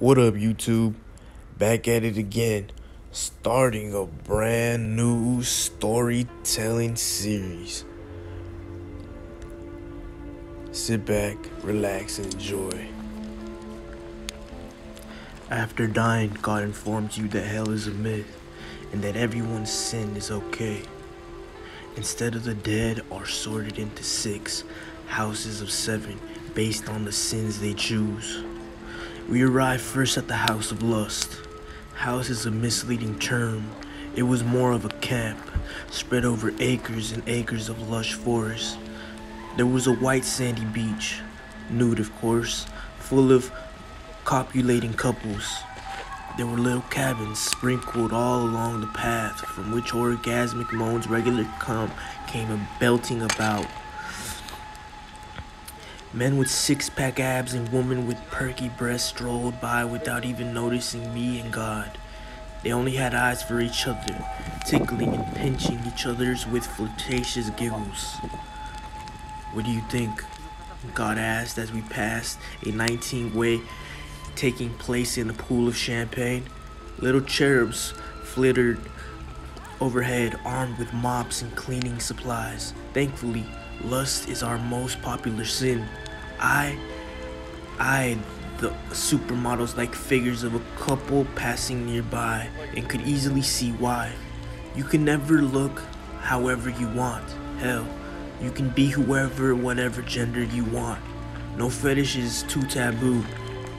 What up, YouTube? Back at it again, starting a brand new storytelling series. Sit back, relax, and enjoy. After dying, God informs you that hell is a myth and that everyone's sin is okay. Instead of the dead are sorted into six houses of seven based on the sins they choose. We arrived first at the House of Lust. House is a misleading term. It was more of a camp, spread over acres and acres of lush forest. There was a white sandy beach, nude of course, full of copulating couples. There were little cabins sprinkled all along the path from which orgasmic moans regular cum came belting about. Men with six pack abs and women with perky breasts strolled by without even noticing me and God. They only had eyes for each other, tickling and pinching each other's with flirtatious giggles. What do you think? God asked as we passed a 19 way taking place in a pool of champagne. Little cherubs flittered overhead armed with mops and cleaning supplies. Thankfully, lust is our most popular sin. I eyed the supermodels like figures of a couple passing nearby and could easily see why. You can never look however you want. Hell, you can be whoever, whatever gender you want. No fetish is too taboo,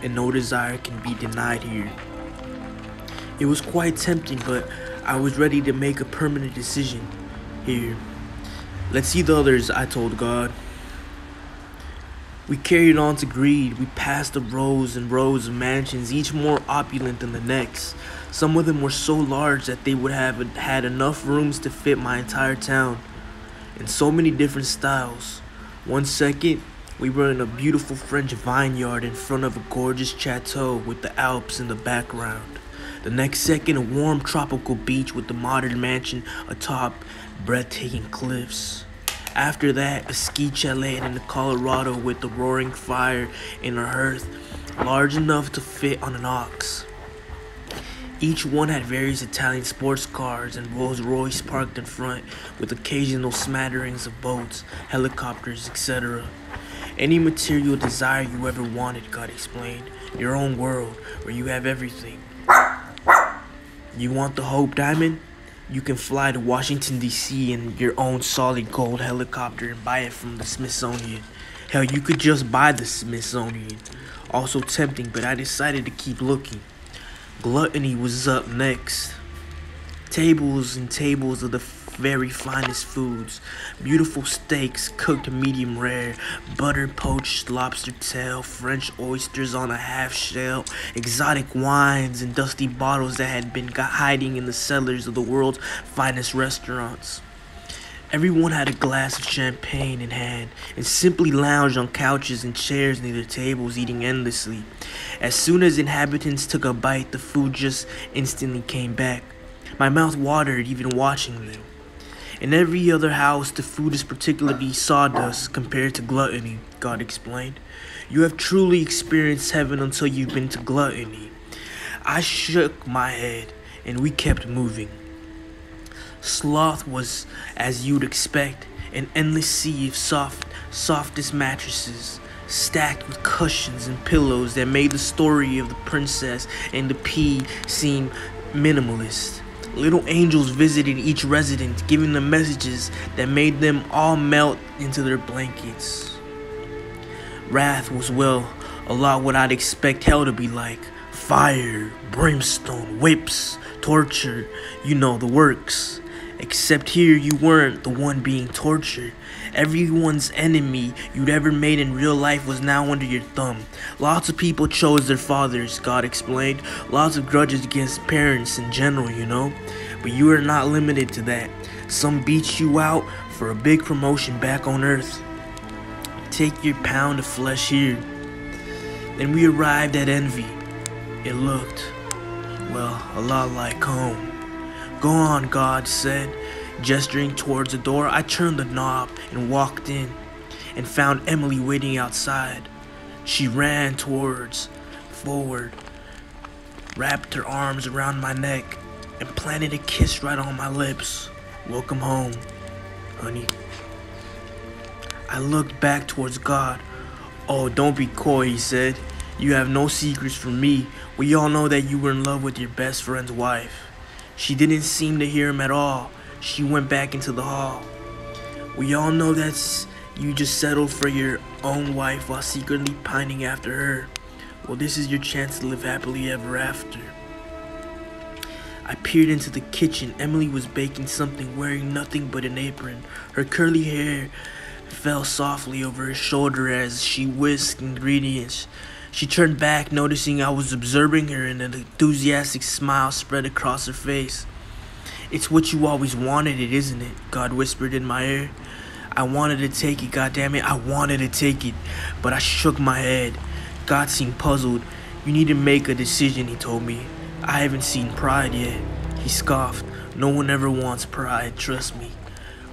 and no desire can be denied here. It was quite tempting, but I was ready to make a permanent decision here. Let's see the others, I told God. We carried on to greed. We passed the rows and rows of mansions, each more opulent than the next. Some of them were so large that they would have had enough rooms to fit my entire town. In so many different styles. One second, we were in a beautiful French vineyard in front of a gorgeous chateau with the Alps in the background. The next second, a warm tropical beach with the modern mansion atop breathtaking cliffs. After that, a ski chalet in the Colorado with a roaring fire in a hearth large enough to fit on an ox. Each one had various Italian sports cars and Rolls Royce parked in front with occasional smatterings of boats, helicopters, etc. Any material desire you ever wanted, God explained. Your own world, where you have everything. You want the Hope Diamond? You can fly to Washington, D.C. in your own solid gold helicopter and buy it from the Smithsonian. Hell, you could just buy the Smithsonian. Also tempting, but I decided to keep looking. Gluttony was up next. Tables and tables of the very finest foods. Beautiful steaks cooked medium rare, butter poached lobster tail, French oysters on a half shell, exotic wines and dusty bottles that had been hiding in the cellars of the world's finest restaurants. Everyone had a glass of champagne in hand and simply lounged on couches and chairs near the tables, eating endlessly. As soon as inhabitants took a bite, the food just instantly came back. My mouth watered even watching them. In every other house, the food is particularly sawdust compared to gluttony, God explained. You have truly experienced heaven until you've been to gluttony. I shook my head, and we kept moving. Sloth was, as you'd expect, an endless sea of soft, softest mattresses, stacked with cushions and pillows that made the story of the princess and the pea seem minimalist. Little angels visited each resident, giving them messages that made them all melt into their blankets. Wrath was, well, a lot what I'd expect hell to be like fire, brimstone, whips, torture, you know, the works. Except here, you weren't the one being tortured. Everyone's enemy you'd ever made in real life was now under your thumb. Lots of people chose their fathers, God explained. Lots of grudges against parents in general, you know. But you are not limited to that. Some beat you out for a big promotion back on Earth. Take your pound of flesh here. Then we arrived at Envy. It looked, well, a lot like home. Go on, God said. Gesturing towards the door, I turned the knob and walked in and found Emily waiting outside. She ran towards, forward, wrapped her arms around my neck, and planted a kiss right on my lips. Welcome home, honey. I looked back towards God. Oh, don't be coy, he said. You have no secrets from me. We all know that you were in love with your best friend's wife. She didn't seem to hear him at all. She went back into the hall. We all know that's you just settled for your own wife while secretly pining after her. Well, this is your chance to live happily ever after. I peered into the kitchen. Emily was baking something, wearing nothing but an apron. Her curly hair fell softly over her shoulder as she whisked ingredients. She turned back, noticing I was observing her, and an enthusiastic smile spread across her face. It's what you always wanted, it isn't it? God whispered in my ear. I wanted to take it, goddammit, I wanted to take it, but I shook my head. God seemed puzzled. You need to make a decision, he told me. I haven't seen pride yet. He scoffed. No one ever wants pride, trust me.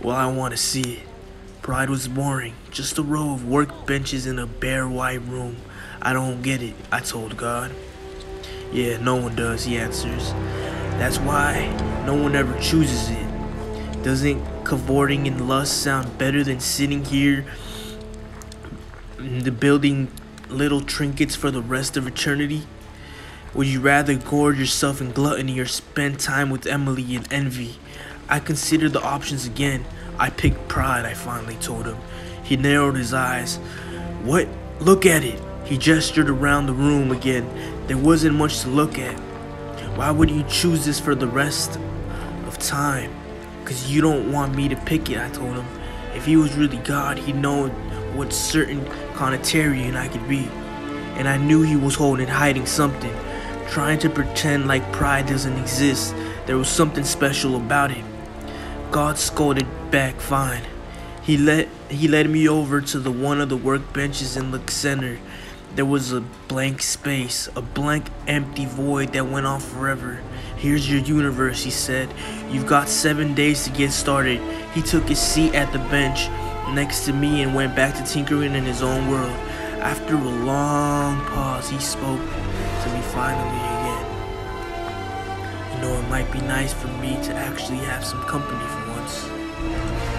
Well, I want to see it. Pride was boring, just a row of workbenches in a bare white room. I don't get it, I told God. Yeah, no one does, he answers. That's why no one ever chooses it. Doesn't cavorting in lust sound better than sitting here building little trinkets for the rest of eternity? Would you rather gorge yourself in gluttony or spend time with Emily in envy? I considered the options again. I picked pride, I finally told him. He narrowed his eyes. What? Look at it. He gestured around the room again. There wasn't much to look at. Why would you choose this for the rest of time? Because you don't want me to pick it, I told him. If he was really God, he'd know what certain connotation I could be. And I knew he was holding, hiding something. Trying to pretend like pride doesn't exist. There was something special about it. God scolded back fine. He led he led me over to the one of the workbenches in the center. There was a blank space, a blank empty void that went on forever. Here's your universe, he said. You've got seven days to get started. He took his seat at the bench next to me and went back to tinkering in his own world. After a long pause, he spoke to me finally again. You know, it might be nice for me to actually have some company for once.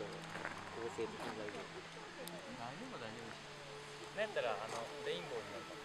と合成的に大丈夫。大丈夫大丈夫なんやったらあのレインボーになるかも